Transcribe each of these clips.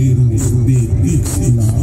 sonidos de Ixtla. Ya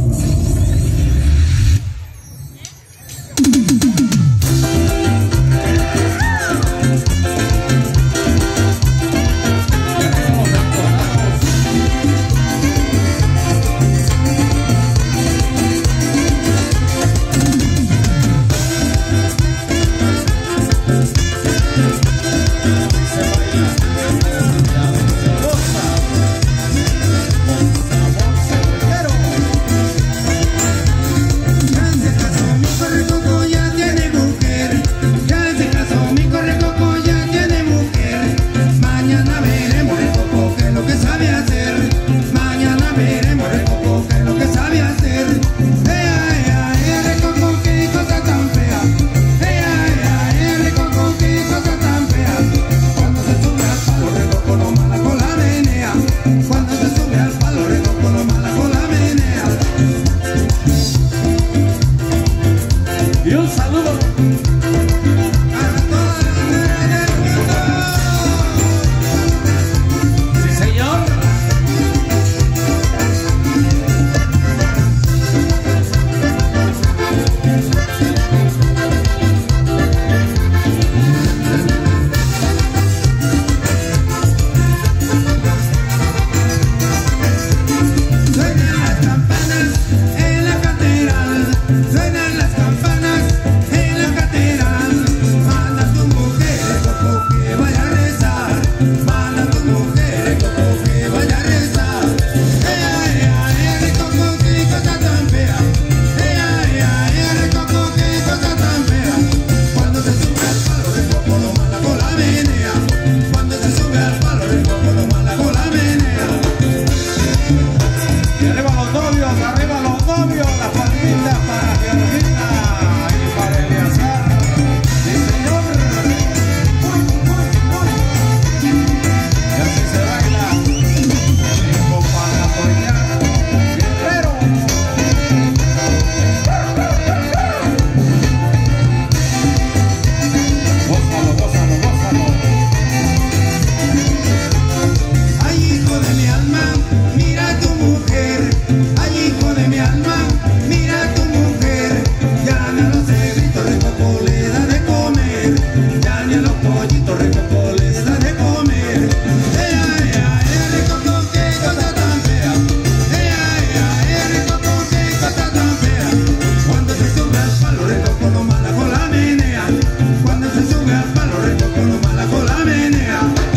coming here.